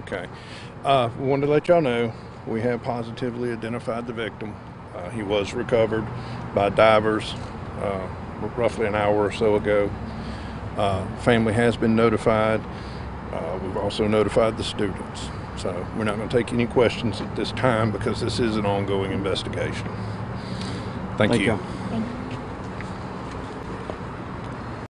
Okay. Uh, we wanted to let y'all know we have positively identified the victim. Uh, he was recovered by divers uh, roughly an hour or so ago. Uh, family has been notified. Uh, we've also notified the students. So we're not going to take any questions at this time because this is an ongoing investigation. Thank, Thank you. you.